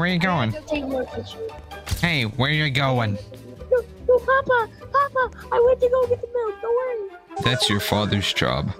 where are you going? Hey, where are you going? No, no, Papa, Papa, I went to go get the milk. Don't worry. That's your father's job.